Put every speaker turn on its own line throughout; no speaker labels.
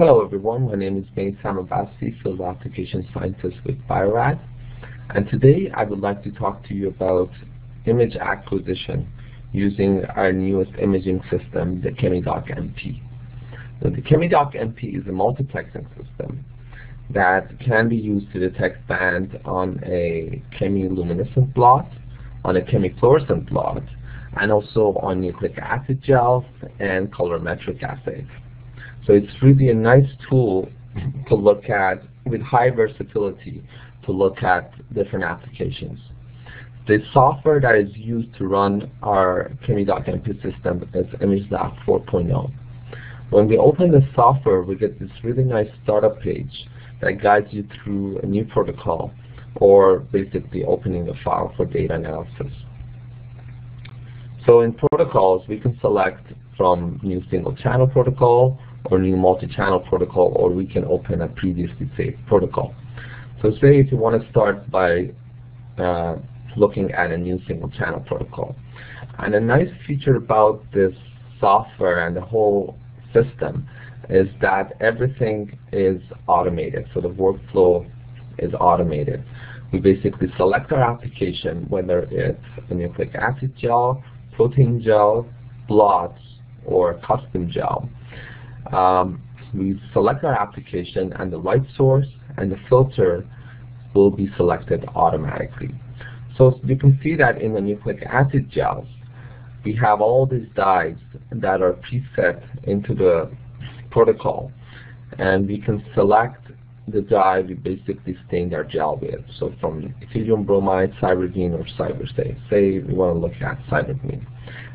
Hello everyone, my name is Bain Samabasi, Field Application Scientist with Bio-Rad. And today I would like to talk to you about image acquisition using our newest imaging system, the ChemiDoc MP. Now, the ChemiDoc MP is a multiplexing system that can be used to detect bands on a chemiluminescent blot, on a chemifluorescent blot, and also on nucleic acid gels and colorimetric assays. So it's really a nice tool to look at with high versatility to look at different applications. The software that is used to run our ChemiDoc MP system is ImageLab 4.0. When we open the software, we get this really nice startup page that guides you through a new protocol or basically opening a file for data analysis. So in protocols, we can select from new single channel protocol or new multi-channel protocol, or we can open a previously saved protocol. So say if you want to start by uh, looking at a new single channel protocol. And a nice feature about this software and the whole system is that everything is automated. So the workflow is automated. We basically select our application, whether it's a nucleic acid gel, protein gel, blots, or custom gel. Um, we select our application and the light source and the filter will be selected automatically. So you can see that in the nucleic acid gels, we have all these dyes that are preset into the protocol. And we can select the dye we basically stain our gel with. So from ethidium bromide, SYBR Green, or SYBR Safe. Say we want to look at SYBR Green.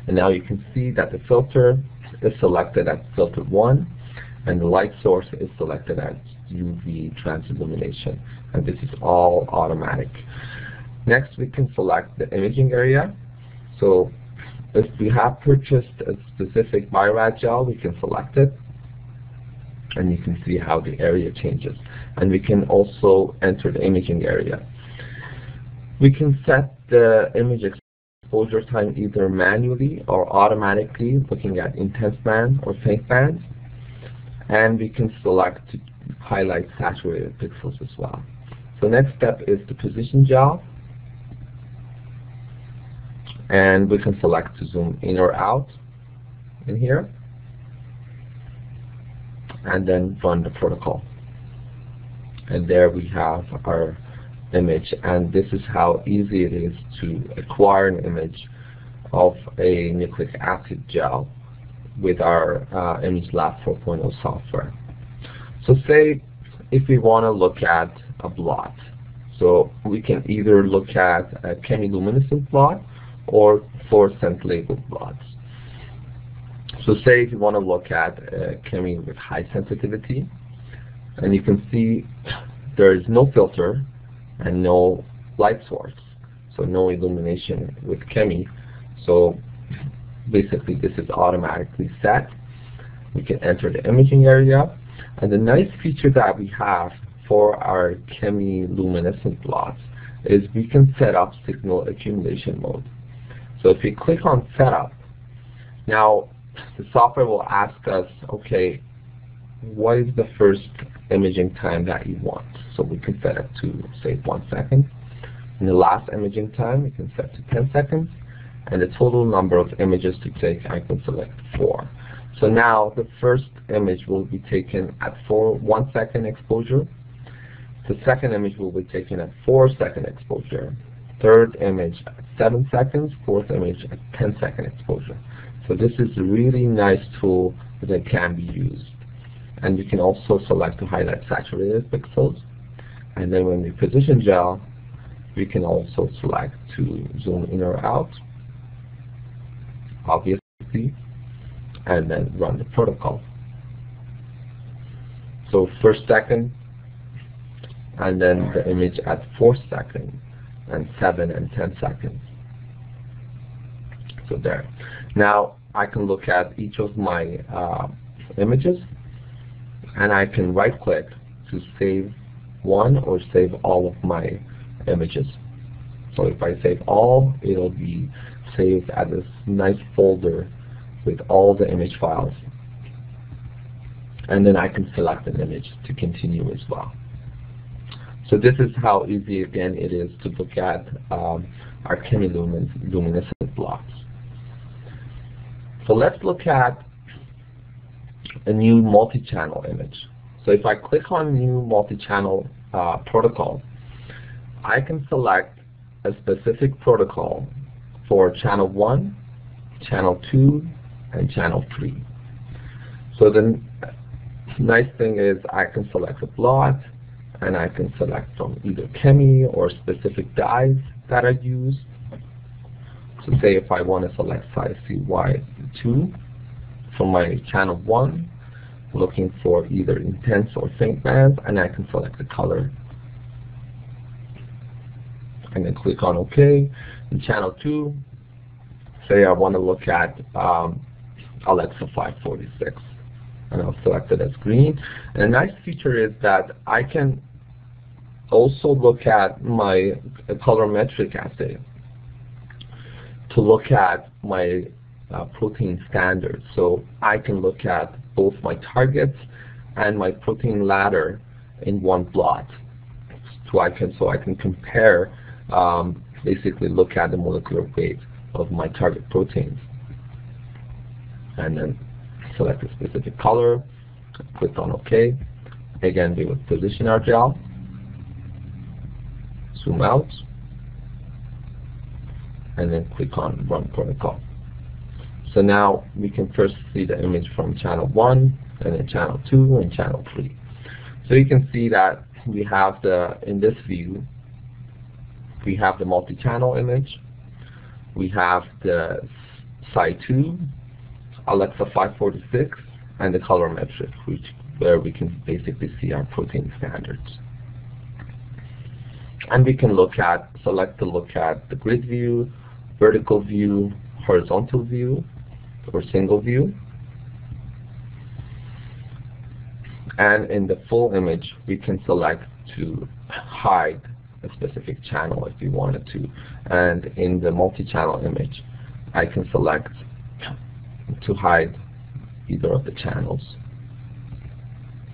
And now you can see that the filter is selected at filter 1 and the light source is selected as UV transillumination. And this is all automatic. Next, we can select the imaging area. So if we have purchased a specific Bio-Rad gel, we can select it. And you can see how the area changes. And we can also enter the imaging area. We can set the image exposure time either manually or automatically, looking at intense bands or faint bands. And we can select to highlight saturated pixels as well. So next step is the position gel and we can select to zoom in or out in here and then run the protocol and there we have our image and this is how easy it is to acquire an image of a nucleic acid gel with our uh, ImageLab 4.0 software. So say if we want to look at a blot so we can either look at a chemiluminescent blot or fluorescent labeled blots. So say if you want to look at a chemi with high sensitivity, and you can see there is no filter and no light source, so no illumination with chemi. So basically this is automatically set. We can enter the imaging area, and the nice feature that we have for our chemi luminescent blots is we can set up signal accumulation mode. So if you click on Setup, now the software will ask us, okay, what is the first imaging time that you want? So we can set it to, say, one second. And the last imaging time, we can set to 10 seconds. And the total number of images to take, I can select four. So now the first image will be taken at four, one second exposure. The second image will be taken at four second exposure third image at 7 seconds, fourth image at 10 second exposure. So this is a really nice tool that can be used. And you can also select to highlight saturated pixels. And then when we position gel, we can also select to zoom in or out, obviously, and then run the protocol. So first second, and then the image at fourth second and 7 and 10 seconds. So there. Now I can look at each of my uh, images and I can right click to save one or save all of my images. So if I save all, it'll be saved as this nice folder with all the image files. And then I can select an image to continue as well. So this is how easy, again, it is to look at um, our chemiluminescent blocks. So let's look at a new multi-channel image. So if I click on new multi-channel uh, protocol, I can select a specific protocol for channel 1, channel 2, and channel 3. So the nice thing is I can select a blot, and I can select from either chemi or specific dyes that I use. So say if I want to select size CY2 from my channel 1, looking for either intense or faint bands, and I can select the color. And then click on OK. In channel 2, say I want to look at um, Alexa 546 and I'll select it as green. And a nice feature is that I can also look at my colorimetric assay to look at my uh, protein standards. So I can look at both my targets and my protein ladder in one blot. So I can so I can compare, um, basically look at the molecular weight of my target proteins, and then select a specific color. Click on OK. Again, we would position our gel zoom out, and then click on Run Protocol. So now we can first see the image from channel 1, and then channel 2, and channel 3. So you can see that we have the, in this view, we have the multi-channel image, we have the Cy2, Alexa 546, and the colorimetric, which where we can basically see our protein standards. And we can look at, select to look at the grid view, vertical view, horizontal view, or single view. And in the full image, we can select to hide a specific channel if we wanted to. And in the multi-channel image, I can select to hide either of the channels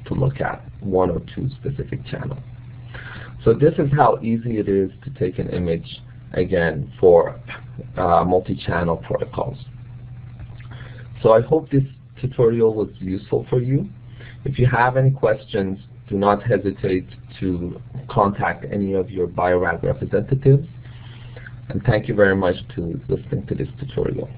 to look at one or two specific channels. So this is how easy it is to take an image, again, for uh, multi-channel protocols. So I hope this tutorial was useful for you. If you have any questions, do not hesitate to contact any of your Bio-Rad representatives. And thank you very much to listening to this tutorial.